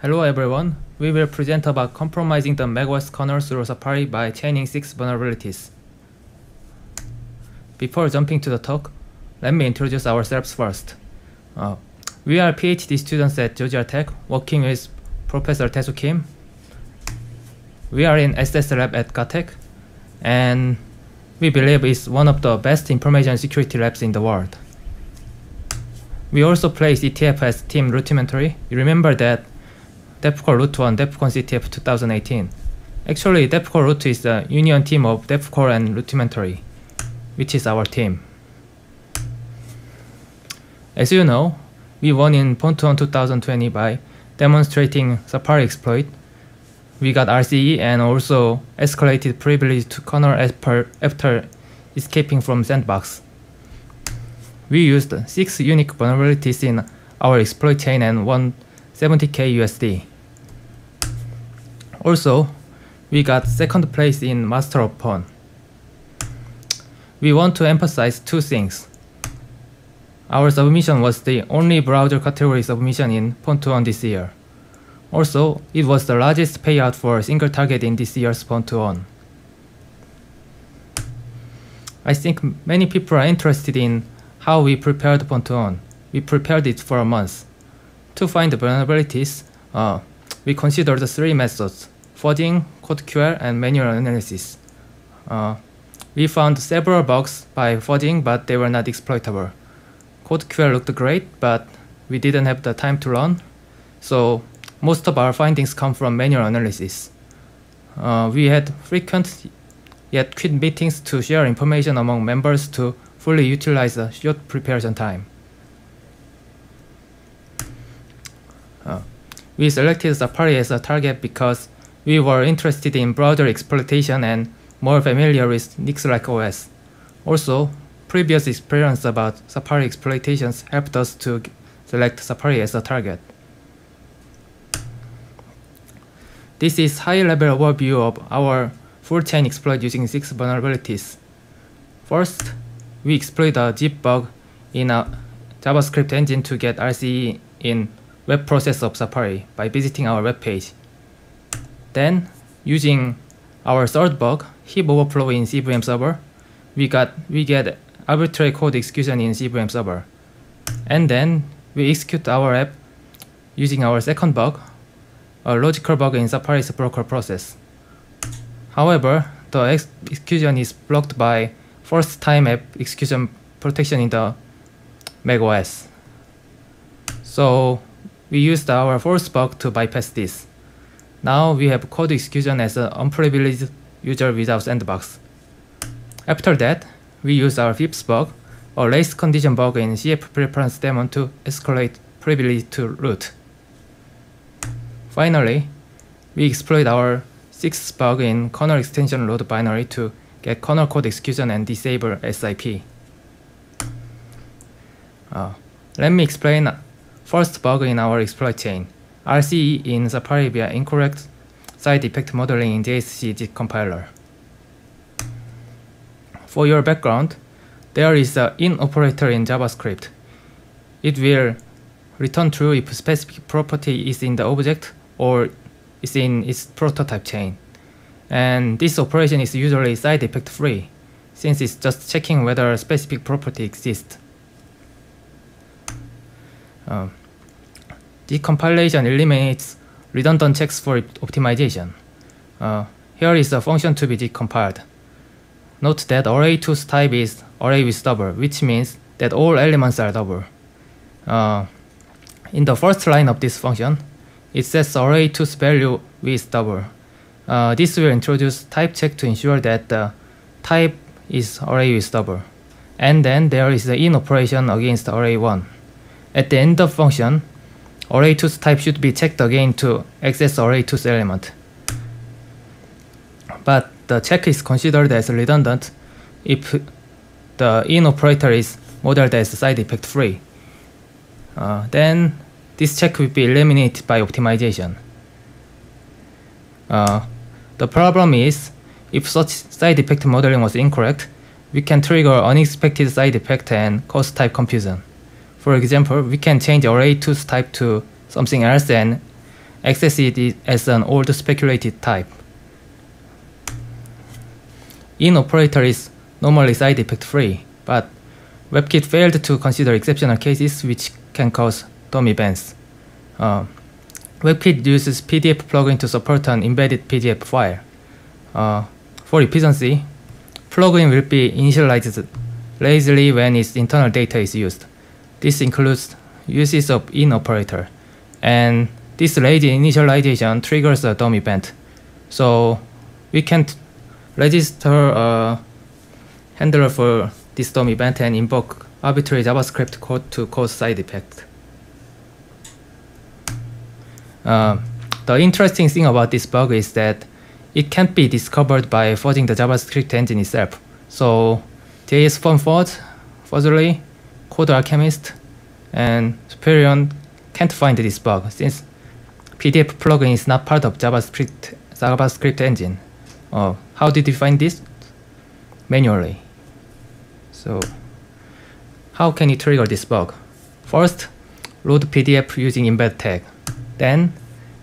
Hello everyone. We will present about compromising the macOS kernel through Safari by chaining six vulnerabilities. Before jumping to the talk, let me introduce ourselves first. Uh, we are PhD students at Georgia Tech working with Professor Tae Kim. We are in SS lab at GATEC and we believe it's one of the best information security labs in the world. We also place ETF as team rudimentary. You remember that DEFCON Root 1, DEFCON CTF 2018. Actually, DEFCON Root is the union team of DEFCON and Rudimentary, which is our team. As you know, we won in Pontoon 2020 by demonstrating Safari exploit. We got RCE and also escalated privilege to kernel as per after escaping from sandbox. We used 6 unique vulnerabilities in our exploit chain and won 70k USD. Also, we got second place in Master of Pwn. We want to emphasize two things. Our submission was the only browser category submission in Pwn2Earn this year. Also, it was the largest payout for a single target in this year's Pwn2Earn. I think many people are interested in how we prepared Pwn2Earn. We prepared it for a month. To find the vulnerabilities, uh, we considered three methods, fudging, CodeQL, and manual analysis. Uh, we found several bugs by fudging, but they were not exploitable. Code CodeQL looked great, but we didn't have the time to learn, so most of our findings come from manual analysis. Uh, we had frequent yet quick meetings to share information among members to fully utilize the short preparation time. Uh, we selected Safari as a target because we were interested in browser exploitation and more familiar with Nix-like OS. Also, previous experience about Safari exploitations helped us to select Safari as a target. This is high-level overview of our full-chain exploit using six vulnerabilities. First, we exploit a zip bug in a JavaScript engine to get RCE in web process of Safari by visiting our web page. Then, using our third bug, heap overflow in CVM server, we got we get arbitrary code execution in CVM server. And then we execute our app using our second bug, a logical bug in Safari's broker process. However, the ex execution is blocked by first time app execution protection in the macOS. So we used our force bug to bypass this. Now we have code execution as an unprivileged user without sandbox. After that, we use our fifth bug, a race condition bug in CF preference daemon to escalate privilege to root. Finally, we exploit our sixth bug in kernel extension load binary to get kernel code execution and disable SIP. Uh, let me explain First bug in our exploit chain, RCE in Safari via incorrect side effect modeling in JSC JIT compiler. For your background, there is an in operator in JavaScript. It will return true if a specific property is in the object or is in its prototype chain. And this operation is usually side effect free, since it's just checking whether a specific property exists. Um, the compilation eliminates redundant checks for optimization. Uh, here is the function to be decompiled. Note that array2's type is array with double, which means that all elements are double. Uh, in the first line of this function, it says array2's value with double. Uh, this will introduce type check to ensure that the type is array with double. And then there is the in operation against array1. At the end of function, array2's type should be checked again to access array2's element. But the check is considered as redundant if the in operator is modeled as side effect free. Uh, then this check will be eliminated by optimization. Uh, the problem is, if such side effect modeling was incorrect, we can trigger unexpected side effect and cause type confusion. For example, we can change array2's type to something else and access it as an old speculated type. In operator is normally side effect free, but WebKit failed to consider exceptional cases which can cause DOM events. Uh, WebKit uses PDF plugin to support an embedded PDF file. Uh, for efficiency, plugin will be initialized lazily when its internal data is used. This includes uses of in operator, and this lazy initialization triggers a DOM event. So we can register a handler for this DOM event and invoke arbitrary JavaScript code to cause side effect. Uh, the interesting thing about this bug is that it can't be discovered by forging the JavaScript engine itself. So JS Font Forge, Fuzzly, Code Alchemist, and Superion can't find this bug since PDF plugin is not part of JavaScript JavaScript engine. Uh, how did you find this? Manually. So how can you trigger this bug? First, load PDF using embed tag. Then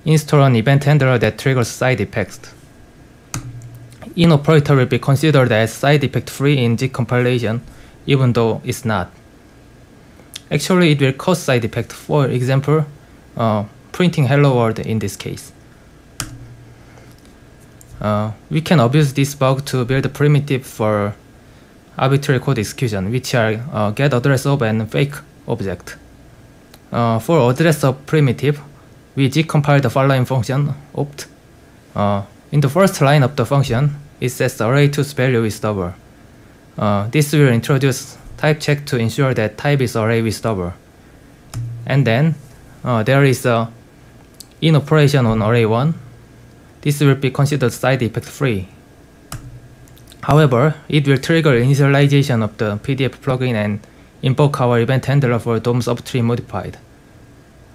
install an event handler that triggers side effects. In operator will be considered as side effect free in JIT compilation, even though it's not. Actually, it will cause side effect. For example, uh, printing hello world in this case. Uh, we can abuse this bug to build a primitive for arbitrary code execution, which are uh, get address of and fake object. Uh, for address of primitive, we compile the following function opt. Uh, in the first line of the function, it says array2's value is double. Uh, this will introduce type check to ensure that type is array with double. And then uh, there is a in operation on array1. This will be considered side effect free. However, it will trigger initialization of the PDF plugin and invoke our event handler for DOM subtree modified.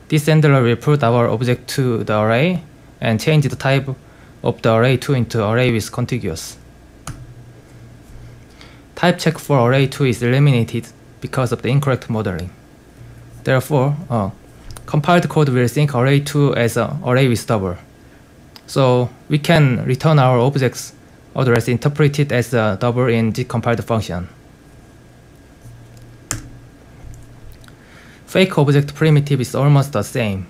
This handler will put our object to the array and change the type of the array2 into array with contiguous. Type check for array2 is eliminated because of the incorrect modeling. Therefore, uh, compiled code will think array2 as an array with double. So we can return our objects address interpreted as a double in the compiled function. Fake object primitive is almost the same,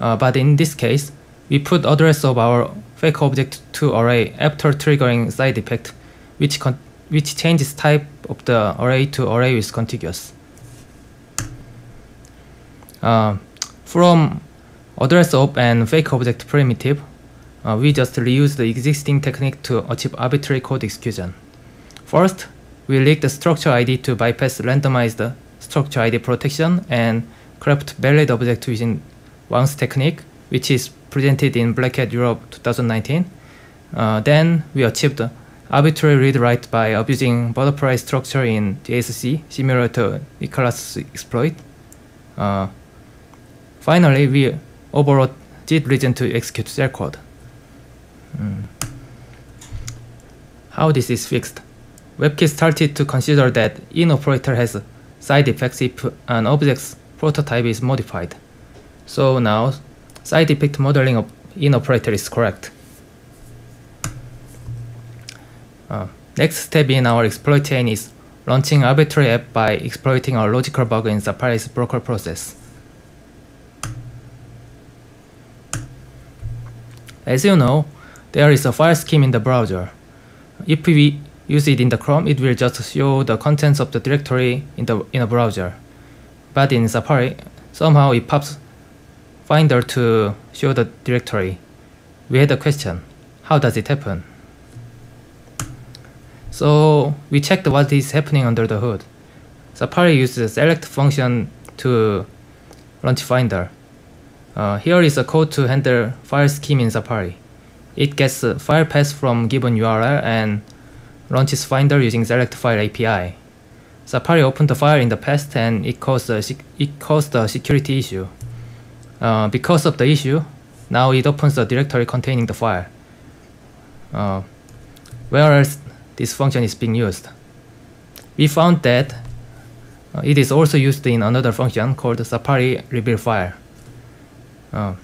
uh, but in this case, we put address of our fake object to array after triggering side effect, which, which changes type of the array to array with contiguous. Uh, from address of and fake object primitive, uh, we just reuse the existing technique to achieve arbitrary code execution. First, we leak the structure ID to bypass randomized structure ID protection and craft valid object using Wang's technique, which is presented in Black Hat Europe 2019. Uh, then we achieved arbitrary read-write by abusing butterfly structure in JSC, similar to Nicholas' exploit. Uh, finally, we overrode JIT region to execute shellcode. Mm. How this is fixed? WebKit started to consider that in operator has side effects if an object's prototype is modified. So now, side effect modeling of in operator is correct. Uh, next step in our exploit chain is launching arbitrary app by exploiting our logical bug in the Safari's broker process. As you know, there is a file scheme in the browser. If we use it in the Chrome, it will just show the contents of the directory in the in a browser. But in Safari, somehow it pops Finder to show the directory. We had a question, how does it happen? So we checked what is happening under the hood. Safari uses a select function to launch Finder. Uh, here is a code to handle file scheme in Safari. It gets a file path from given URL and launches Finder using select file API. Safari opened the file in the past and it caused a, it caused a security issue. Uh, because of the issue, now it opens the directory containing the file. Uh, where else this function is being used? We found that uh, it is also used in another function called Safari reveal file. Uh,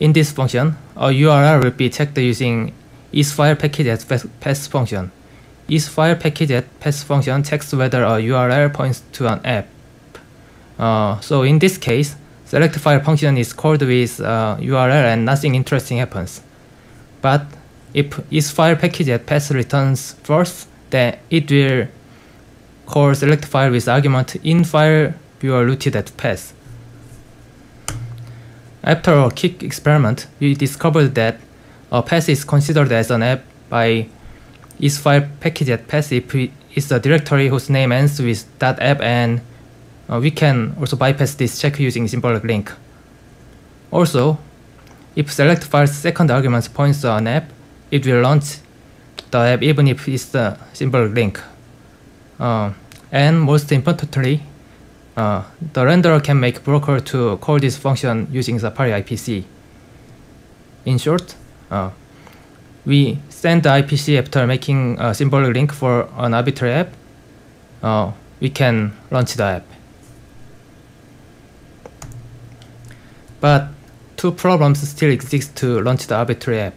In this function, a URL will be checked using isFile package pass function. isFile package pass function checks whether a URL points to an app. Uh, so in this case, select file function is called with uh, URL and nothing interesting happens. But if isFile package at pass returns false, then it will call select file with argument in file viewer rooted at pass. After a quick experiment, we discovered that a path is considered as an app by isFile package at path if it's a directory whose name ends with .app and uh, we can also bypass this check using symbolic link. Also, if select file's second argument points to an app, it will launch the app even if it's a simple link. Uh, and most importantly, uh, the renderer can make broker to call this function using Safari IPC. In short, uh, we send the IPC after making a symbolic link for an arbitrary app. Uh, we can launch the app. But two problems still exist to launch the arbitrary app.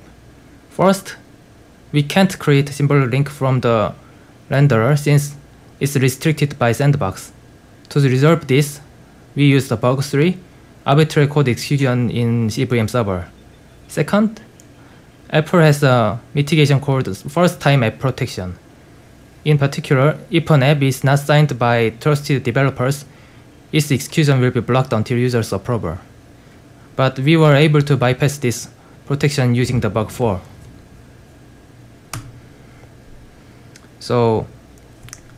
First, we can't create a symbolic link from the renderer since it's restricted by sandbox. To resolve this, we use the bug 3, arbitrary code execution in CVM server. Second, Apple has a mitigation called first time app protection. In particular, if an app is not signed by trusted developers, its execution will be blocked until user's approval. But we were able to bypass this protection using the bug 4. So,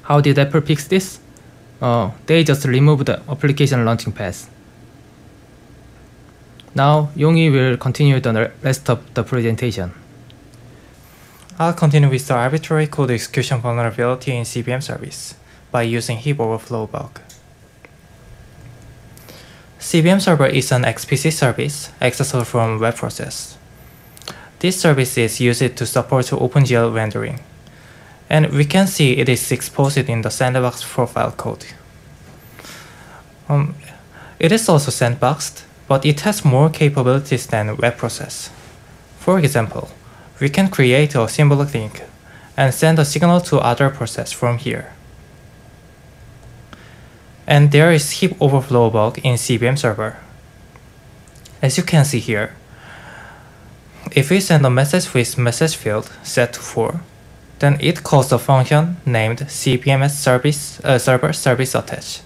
how did Apple fix this? uh, they just removed the application launching path. Now, Yongyi will continue the rest of the presentation. I'll continue with the arbitrary code execution vulnerability in CVM service by using heap overflow bug. CVM server is an XPC service accessible from web process. This service is used to support OpenGL rendering and we can see it is exposed in the sandbox profile code. Um, it is also sandboxed, but it has more capabilities than web process. For example, we can create a symbolic link and send a signal to other process from here. And there is heap overflow bug in CVM server. As you can see here, if we send a message with message field set to 4, then it calls a function named CVMS service, uh, server service attach.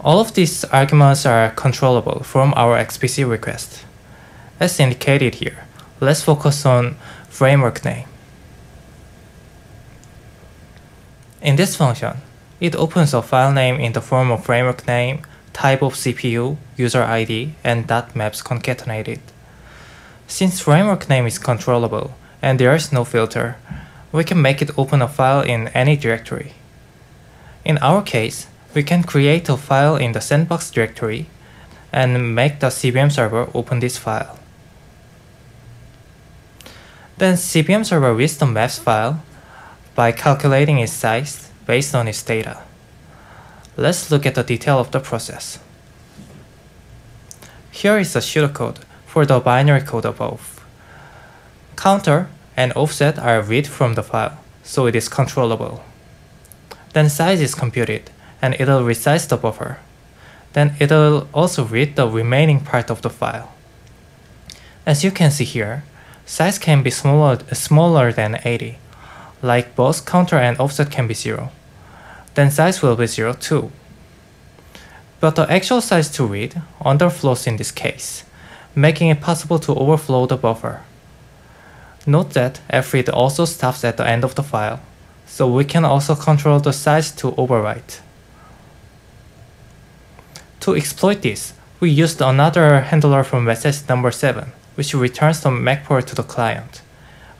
All of these arguments are controllable from our XPC request. As indicated here, let's focus on framework name. In this function, it opens a file name in the form of framework name, type of CPU, user ID, and .maps concatenated. Since framework name is controllable and there is no filter, we can make it open a file in any directory. In our case, we can create a file in the sandbox directory and make the CVM server open this file. Then CVM server reads the maps file by calculating its size based on its data. Let's look at the detail of the process. Here is the pseudocode for the binary code above. Counter and offset are read from the file, so it is controllable. Then size is computed, and it'll resize the buffer. Then it'll also read the remaining part of the file. As you can see here, size can be smaller, smaller than 80, like both counter and offset can be 0. Then size will be 0 too. But the actual size to read underflows in this case, making it possible to overflow the buffer. Note that fread also stops at the end of the file, so we can also control the size to overwrite. To exploit this, we used another handler from message number 7, which returns the MAC port to the client.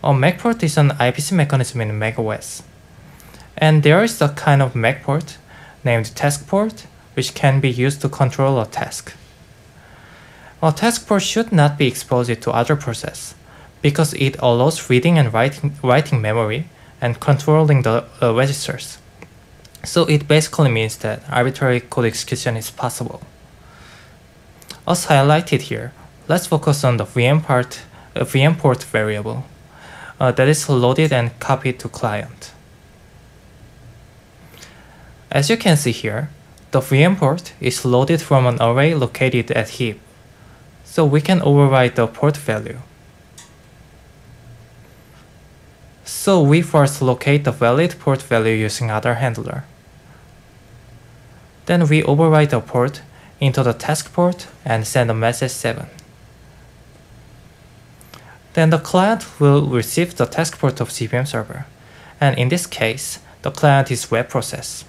A MAC port is an IPC mechanism in macOS. And there is a kind of MAC port named task port, which can be used to control a task. A task port should not be exposed to other process, because it allows reading and writing, writing memory and controlling the uh, registers. So it basically means that arbitrary code execution is possible. As highlighted here, let's focus on the VM part, uh, VM port variable uh, that is loaded and copied to client. As you can see here, the VM port is loaded from an array located at heap, so we can override the port value. So we first locate the valid port value using other handler. Then we override the port into the task port and send a message 7. Then the client will receive the task port of CVM server, and in this case, the client is web process.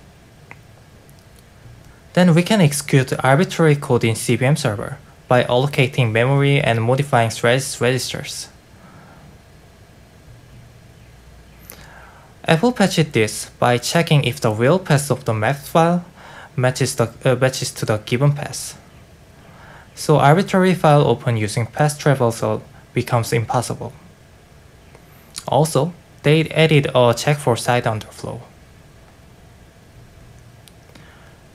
Then we can execute arbitrary code in CVM server by allocating memory and modifying threads registers. Apple patched this by checking if the real path of the map file matches, the, uh, matches to the given path. So arbitrary file open using path traversal becomes impossible. Also, they added a check for site underflow.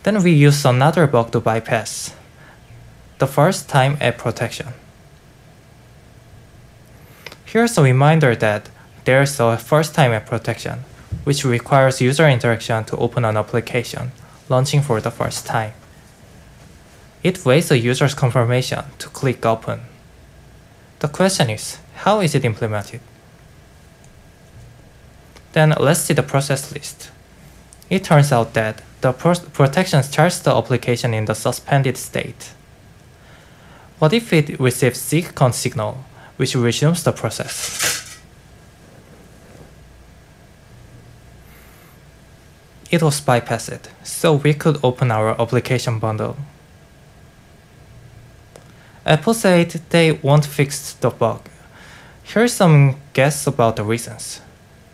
Then we use another bug to bypass. The first time app protection. Here's a reminder that there's a first time app protection, which requires user interaction to open an application launching for the first time. It waits a user's confirmation to click open. The question is, how is it implemented? Then let's see the process list. It turns out that the protection starts the application in the suspended state. What if it receives SIGCONT signal, which resumes the process? It was bypassed, so we could open our application bundle. Apple said they won't fix the bug. Here's some guess about the reasons.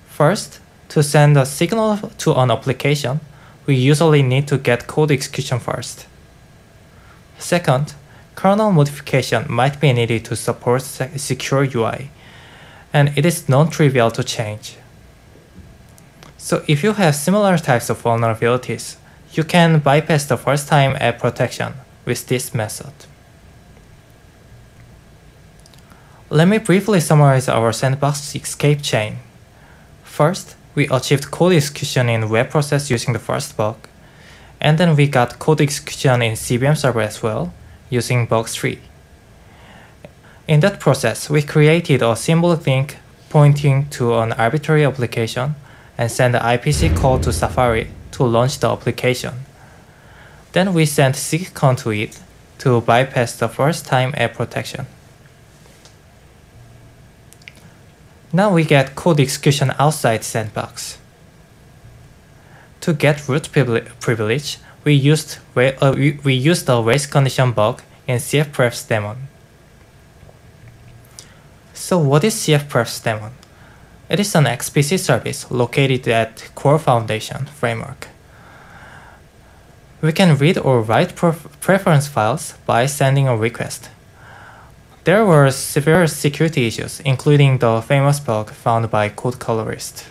First, to send a signal to an application, we usually need to get code execution first. Second, kernel modification might be needed to support secure UI, and it is non-trivial to change. So if you have similar types of vulnerabilities, you can bypass the first time app protection with this method. Let me briefly summarize our sandbox escape chain. First, we achieved code execution in web process using the first bug, and then we got code execution in CVM server as well, using bug 3. In that process, we created a symbolic link pointing to an arbitrary application and send the IPC call to Safari to launch the application. Then we sent SIGCONT to it to bypass the first time app protection. Now we get code execution outside sandbox. To get root privilege, we used, uh, we, we used the race condition bug in CFPref's daemon. So what is CFPref's daemon? It is an XPC service located at Core Foundation framework. We can read or write preference files by sending a request. There were severe security issues, including the famous bug found by Code Colorist.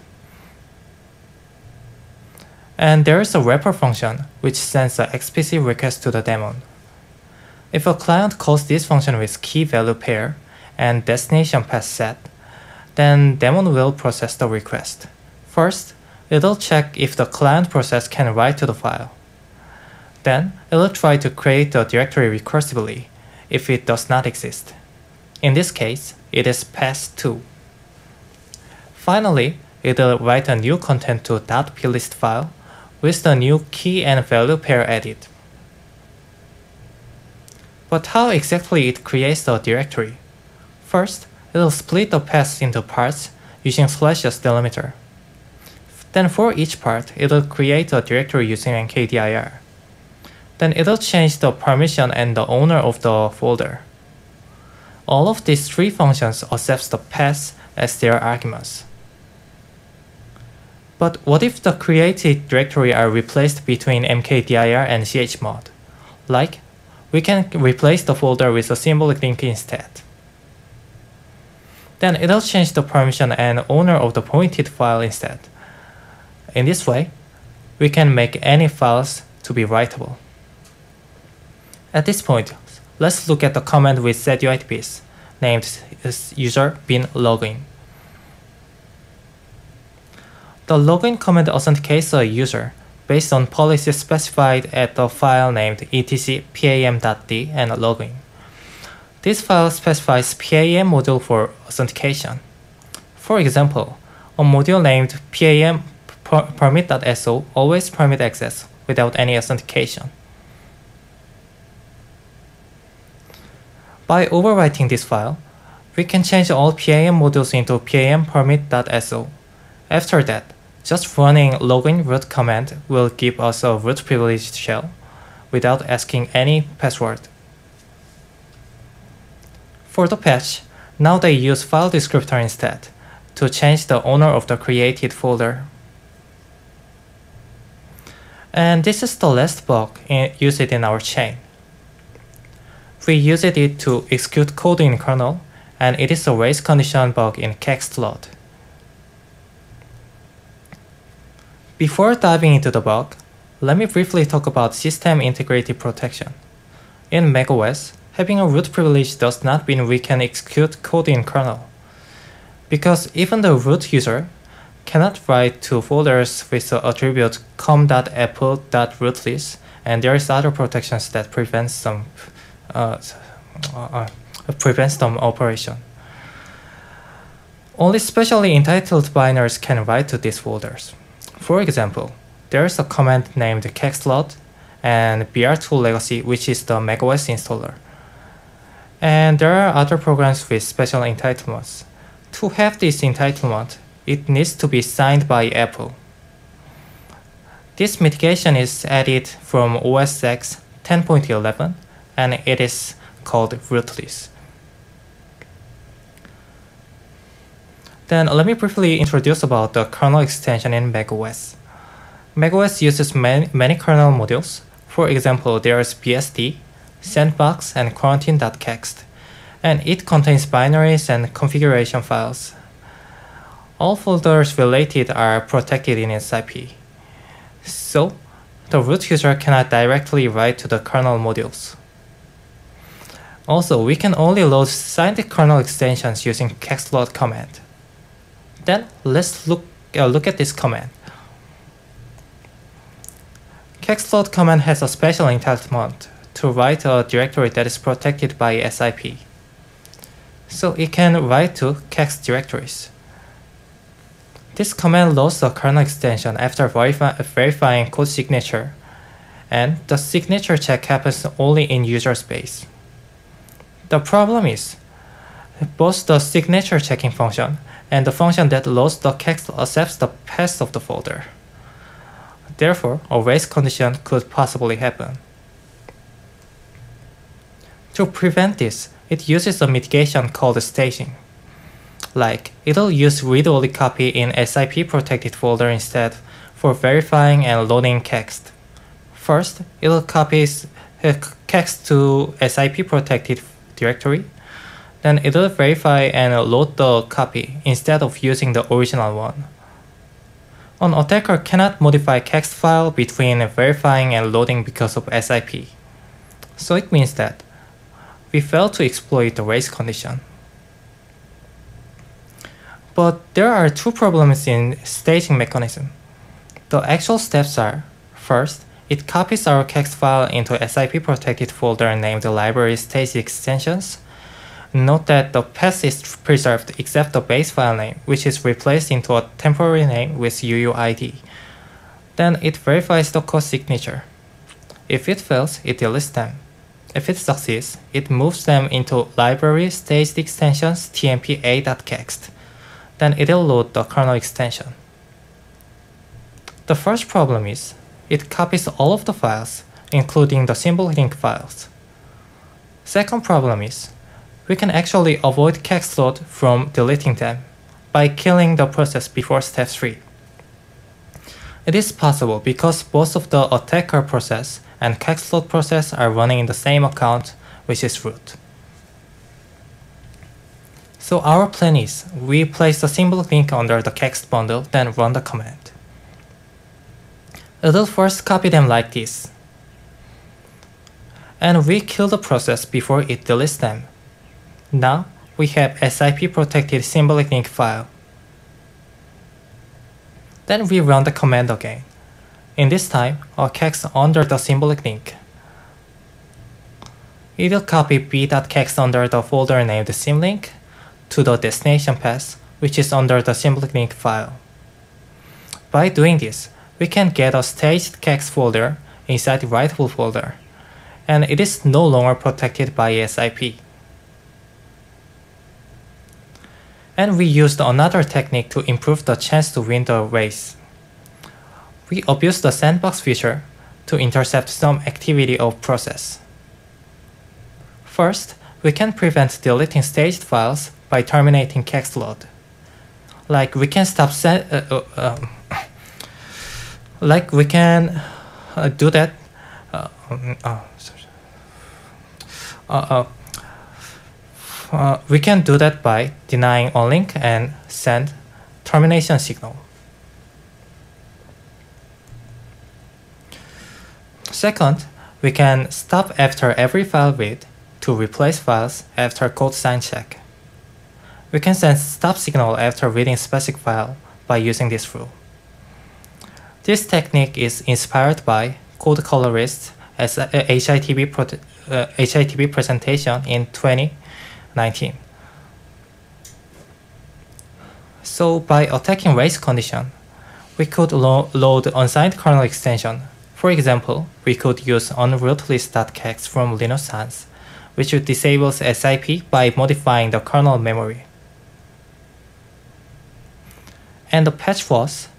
And there is a wrapper function which sends an XPC request to the daemon. If a client calls this function with key value pair and destination path set, then daemon will process the request. First, it'll check if the client process can write to the file. Then, it'll try to create the directory recursively if it does not exist. In this case, it is path2. Finally, it will write a new content to that .plist file with the new key and value pair added. But how exactly it creates the directory? First, it will split the path into parts using slashes delimiter. Then for each part, it will create a directory using mkdir. Then it will change the permission and the owner of the folder. All of these three functions accept the paths as their arguments. But what if the created directory are replaced between mkdir and chmod? Like, we can replace the folder with a symbolic link instead. Then it'll change the permission and owner of the pointed file instead. In this way, we can make any files to be writable. At this point, let's look at the command with piece named user bin login. The login command authenticates a user based on policy specified at the file named etc pam.d and login. This file specifies PAM module for authentication. For example, a module named PAM permit.so always permit access without any authentication. By overwriting this file, we can change all PAM modules into PAM permit.so. After that, just running login root command will give us a root privileged shell without asking any password. For the patch, now they use file descriptor instead to change the owner of the created folder. And this is the last bug used in our chain. We used it to execute code in kernel, and it is a race condition bug in kextload. Before diving into the bug, let me briefly talk about system integrity protection. In macOS, having a root privilege does not mean we can execute code in kernel. Because even the root user cannot write to folders with the attribute com.apple.rootlist, and there is other protections that prevents some uh, uh, prevents some operation. Only specially entitled binaries can write to these folders. For example, there is a command named kextload and br2 legacy, which is the macOS installer. And there are other programs with special entitlements. To have this entitlement, it needs to be signed by Apple. This mitigation is added from OS X 10.11 and it is called rootless. Then let me briefly introduce about the kernel extension in macOS. macOS uses many, many kernel modules. For example, there is BSD, Sandbox, and Quarantine.kxt, and it contains binaries and configuration files. All folders related are protected in its IP. So, the root user cannot directly write to the kernel modules. Also, we can only load signed kernel extensions using kextload command. Then let's look, uh, look at this command. Kextload command has a special entitlement to write a directory that is protected by SIP. So it can write to kext directories. This command loads the kernel extension after verifying code signature, and the signature check happens only in user space. The problem is, both the signature checking function and the function that loads the text accepts the path of the folder. Therefore, a race condition could possibly happen. To prevent this, it uses a mitigation called staging. Like, it'll use read-only copy in SIP protected folder instead for verifying and loading text. First, it'll copy uh, text to SIP protected directory then it will verify and load the copy instead of using the original one. An attacker cannot modify text file between verifying and loading because of SIP. So it means that we fail to exploit the race condition. But there are two problems in staging mechanism. The actual steps are, first, it copies our text file into SIP protected folder named the library stage extensions, Note that the path is preserved except the base file name, which is replaced into a temporary name with UUID. Then it verifies the code signature. If it fails, it deletes them. If it succeeds, it moves them into library staged extensions tmp8.kxt. Then it'll load the kernel extension. The first problem is, it copies all of the files, including the symbol link files. Second problem is, we can actually avoid kextload from deleting them by killing the process before step 3. It is possible because both of the attacker process and kextload process are running in the same account, which is root. So our plan is, we place the symbol link under the kext bundle, then run the command. It'll first copy them like this. and we kill the process before it deletes them. Now we have SIP protected symbolic link file. Then we run the command again. In this time, a kex under the symbolic link. It will copy b.kex under the folder named symlink to the destination path, which is under the symbolic link file. By doing this, we can get a staged kex folder inside the writable folder, and it is no longer protected by SIP. And we used another technique to improve the chance to win the race. We abuse the sandbox feature to intercept some activity of process. First, we can prevent deleting staged files by terminating kex load. Like we can stop uh, uh, um, like we can uh, do that uh, um, oh, uh, we can do that by denying a link and send termination signal. Second, we can stop after every file read to replace files after code sign check. We can send stop signal after reading specific file by using this rule. This technique is inspired by Code Colorist as a HITB, uh, presentation in 2019. So by attacking race condition, we could lo load unsigned kernel extension. For example, we could use unrootlist.kex from Linux which disables SIP by modifying the kernel memory. And the patch was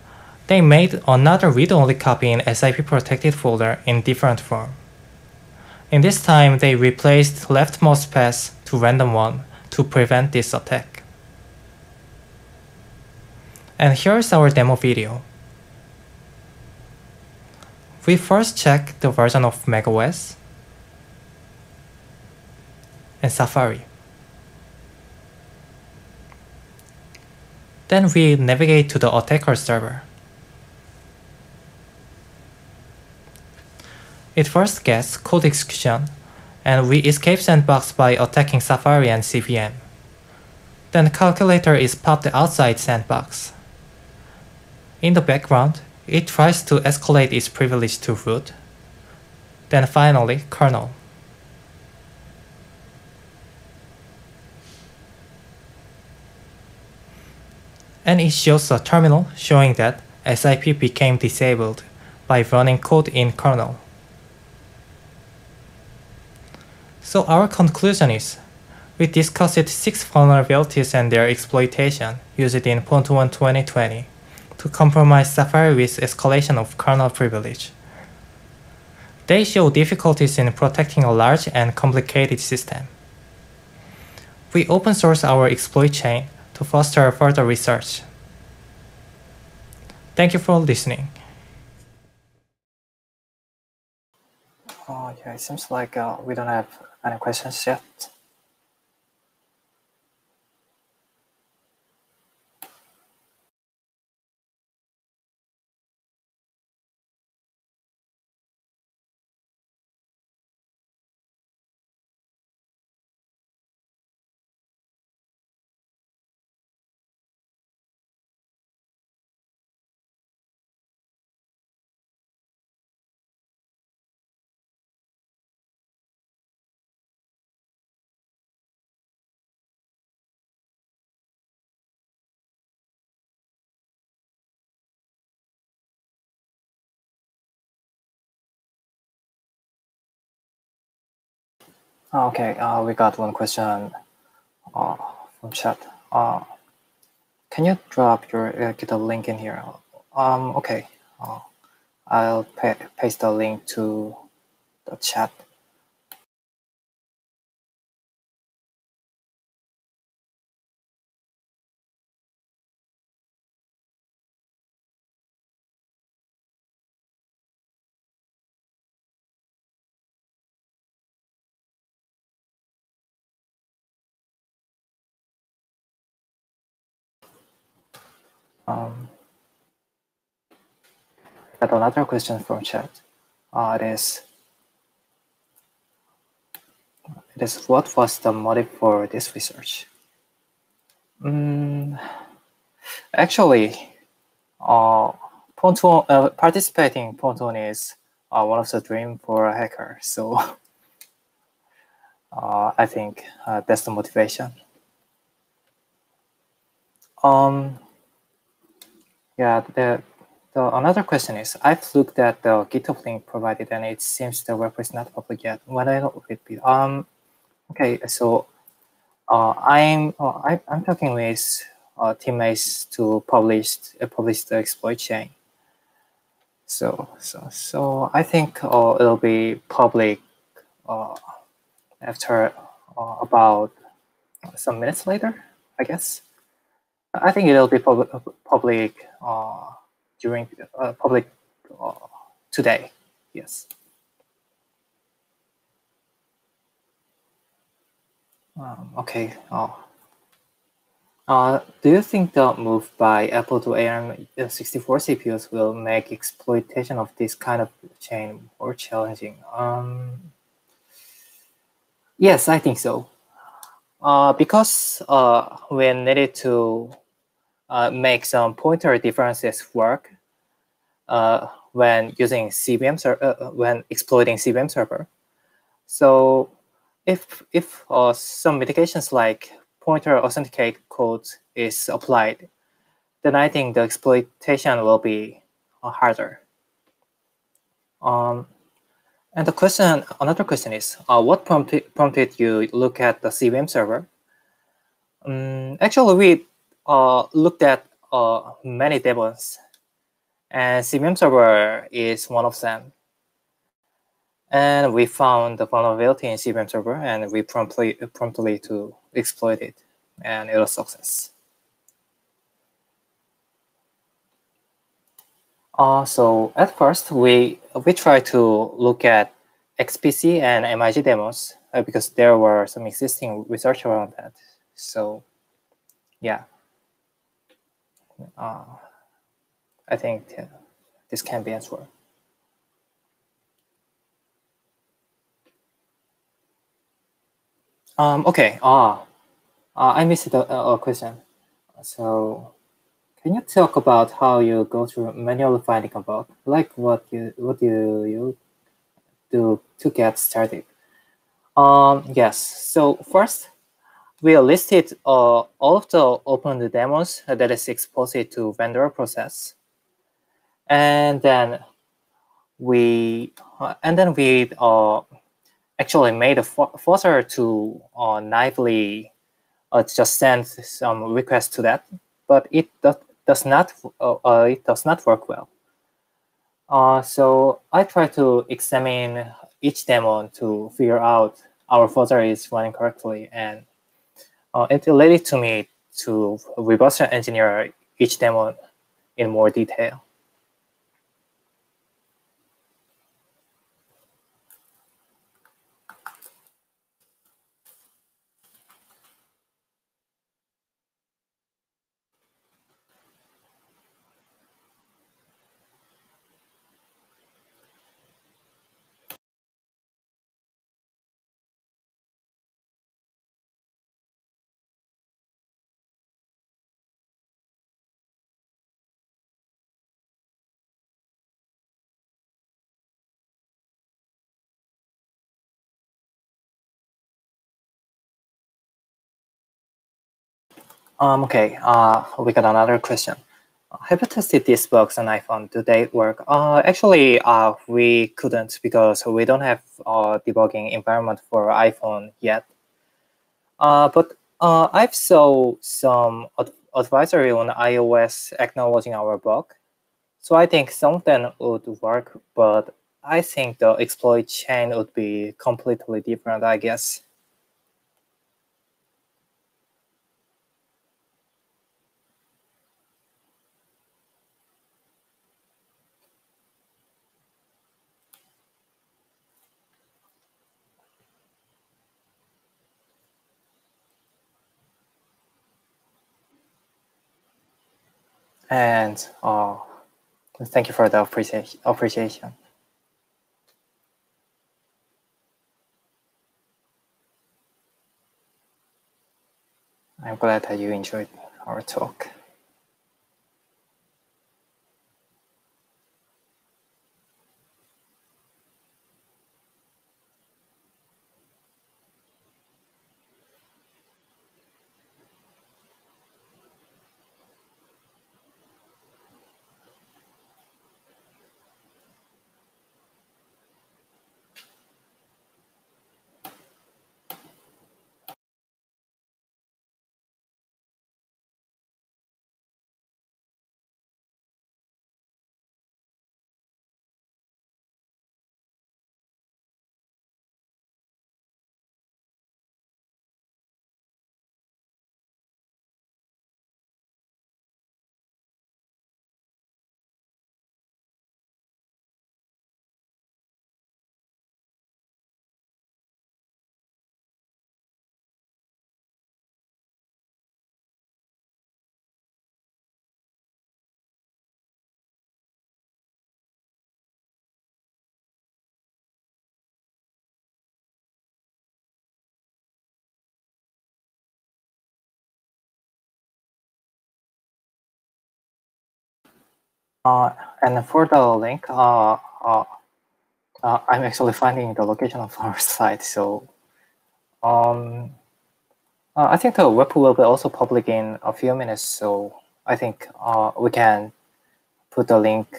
they made another read-only copy in SIP protected folder in different form. In this time, they replaced leftmost path to random one to prevent this attack. And here's our demo video. We first check the version of macOS and Safari. Then we navigate to the attacker server. It first gets code execution, and we escape sandbox by attacking Safari and CVM. Then calculator is popped outside sandbox. In the background, it tries to escalate its privilege to root. Then finally, kernel. And it shows a terminal showing that SIP became disabled by running code in kernel. So our conclusion is, we discussed six vulnerabilities and their exploitation used in Pontoon 2020 to compromise Safari with escalation of kernel privilege. They show difficulties in protecting a large and complicated system. We open source our exploit chain to foster further research. Thank you for listening. Oh, yeah, it seems like uh, we don't have any questions yet? Okay, uh, we got one question uh, from chat. Uh, can you drop your uh, GitHub link in here? Um, okay, I'll pa paste the link to the chat. Um, got another question from chat. Uh, it is, it is what was the motive for this research? Mm, actually, uh, Pontoon, uh, participating in Pontoon is uh, one of the dream for a hacker. So uh, I think uh, that's the motivation. Um, yeah, the, the another question is, I've looked at the GitHub link provided and it seems the web is not public yet. When I know it be? um, okay, so uh, I'm uh, I, am talking with uh, teammates to publish uh, publish the exploit chain. So so so I think uh, it'll be public uh, after about some minutes later, I guess. I think it'll be public public uh, during uh, public uh, today. Yes. Um, okay. Oh. Uh, do you think the move by Apple to ARM64 CPUs will make exploitation of this kind of chain more challenging? Um, yes, I think so. Uh, because uh, we needed to uh, make some pointer differences work uh, when using CVM uh, when exploiting CVM server. So if if uh, some mitigations like pointer authenticate code is applied, then I think the exploitation will be uh, harder. Um, and the question, another question is, uh, what prompted, prompted you look at the CVM server? Um, actually, we uh, looked at uh, many demos, and CVM server is one of them. And we found the vulnerability in CVM server, and we promptly promptly to exploit it, and it was success. Uh, so at first, we we tried to look at XPC and MIG demos uh, because there were some existing research around that. So yeah, uh, I think uh, this can be answered. Um, okay, ah, uh, I missed a, a question. So can you talk about how you go through manual finding a? Like what you what do you do to get started? Um, yes. So first, we listed uh, all of the open demos that is exposed to vendor process. And then we uh, and then we uh, actually made a footer to uh, naively uh, just send some requests to that, but it does, does not uh, uh, it does not work well. Uh, so I try to examine each demo to figure out our footer is running correctly and uh, it led to me to reverse engineer each demo in more detail. Um, okay, uh, we got another question. Have you tested these bugs on iPhone? Do they work? Uh, actually, uh, we couldn't because we don't have a debugging environment for iPhone yet. Uh, but uh, I've saw some ad advisory on iOS acknowledging our bug. So I think some of them would work, but I think the exploit chain would be completely different, I guess. And uh, thank you for the appreciation. appreciation. I'm glad that you enjoyed our talk. Uh, and for the link, uh, uh, uh, I'm actually finding the location of our site. So um, uh, I think the web will be also public in a few minutes. So I think uh, we can put the link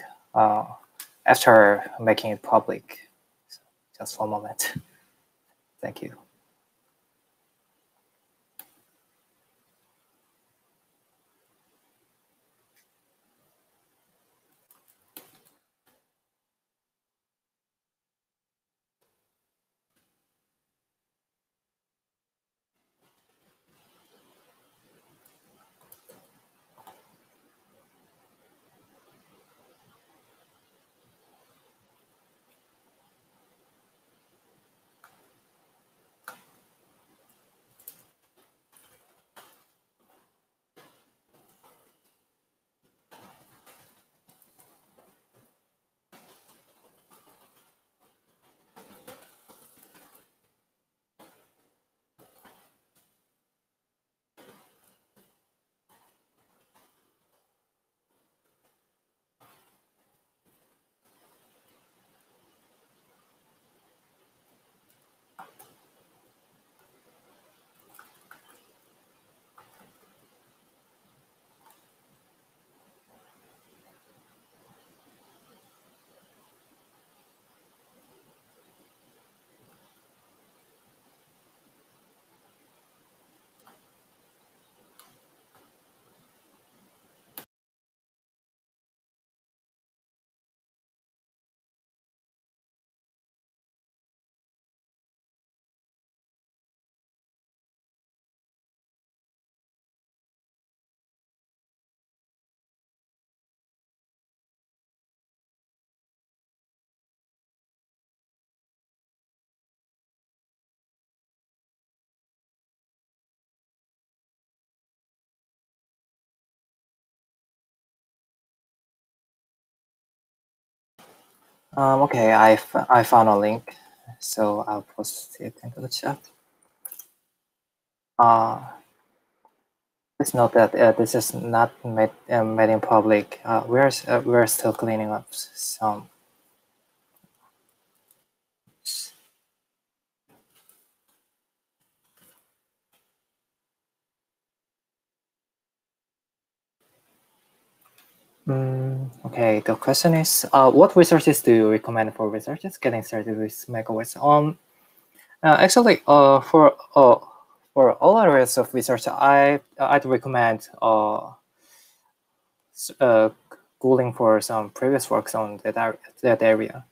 after making it public. So just for a moment. Thank you. Um, okay, I, I found a link, so I'll post it into the chat. Uh, please note that uh, this is not made, uh, made in public. Uh, we're, uh, we're still cleaning up some. Mm, okay, the question is, uh, what resources do you recommend for researchers getting started with MegaWorks? Um, uh, actually, uh, for uh, for all areas of research, I I'd recommend uh, uh, Googling for some previous works on that area, that area.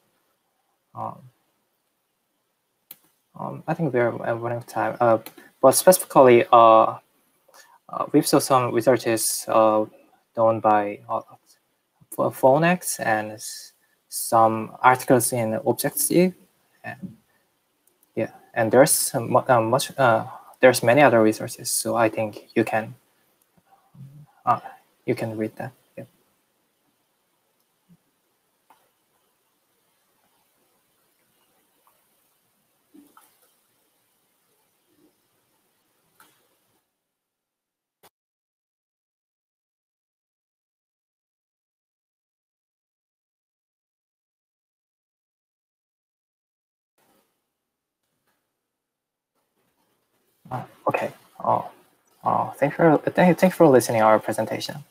Um, um, I think we're running time. Uh, but specifically, uh, uh, we've saw some researches uh, done by uh, Phonex and some articles in Objective, and yeah, and there's uh, much uh, there's many other resources. So I think you can uh, you can read that. Yeah. Oh, thank you for thank, thank for listening our presentation.